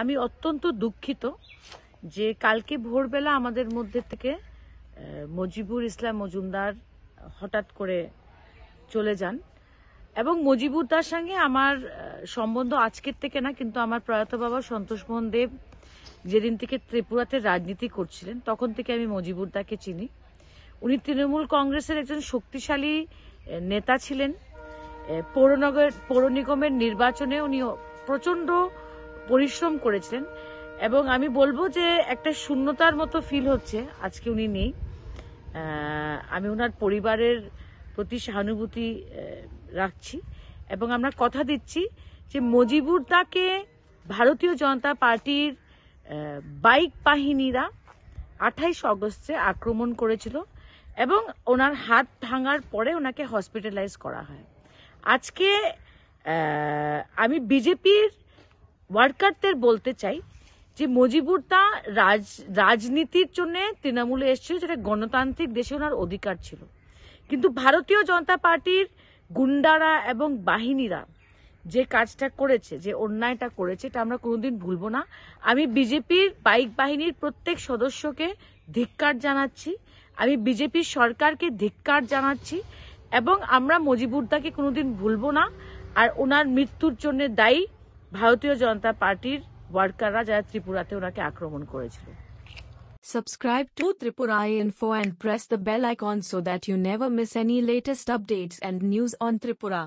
আমি অত্যন্ত দুঃখিত যে কালকে ভোরবেলা আমাদের মধ্যে থেকে মজিবুর ইসলাম মজুমদার হঠাৎ করে চলে যান। এবং মজিবুর মজিবুরদার সঙ্গে আমার সম্বন্ধ আজকের থেকে না, কিন্তু আমার প্রয়াত বাবা সন্তোষ মোহন দেব যেদিন থেকে ত্রিপুরাতে রাজনীতি করছিলেন, তখন থেকে আমি মজিবুর মজিবুরদাকে চিনি। উনি তৃণমূল কংগ্রেসের একজন শক্তিশালী নেতা ছিলেন। পৌরনগর, পৌর নিগমের নির্বাচনে উনি প্রচণ্ড পরিশ্রম করেছিলেন। এবং আমি বলব যে একটা শূন্যতার মতো ফিল হচ্ছে, আজকে উনি নেই। আমি ওনার পরিবারের প্রতি সহানুভূতি রাখছি। এবং আমরা কথা দিচ্ছি যে মজিবুর দাকে ভারতীয় জনতা পার্টির বাইক বাহিনীরা আঠাইশ অগস্টে আক্রমণ করেছিল এবং ওনার হাত ভাঙার পরে ওনাকে হসপিটালাইজ করা হয়। আজকে আমি বিজেপির ওয়ার্কারদের বলতে চাই যে মজিবুরদা রাজ, রাজনীতির জন্য তৃণমূলে এসেছিল, যেটা গণতান্ত্রিক দেশে ওনার অধিকার ছিল। কিন্তু ভারতীয় জনতা পার্টির গুন্ডারা এবং বাহিনীরা যে কাজটা করেছে, যে অন্যায়টা করেছে, এটা আমরা কোনোদিন ভুলবো না। আমি বিজেপির বাইক বাহিনীর প্রত্যেক সদস্যকে ধিক্কার জানাচ্ছি। আমি বিজেপির সরকারকে ধিক্কার জানাচ্ছি এবং আমরা মজিবুরদাকে কোনোদিন ভুলবো না। আর ওনার মৃত্যুর জন্য দায়ী ভারতীয় জনতা পার্টির ওয়ার্কাররা যারা ত্রিপুরাতে ওনাকে আক্রমণ করেছিল Subscribe to Tripura Info and press the bell icon so that you never miss any latest updates and news on Tripura.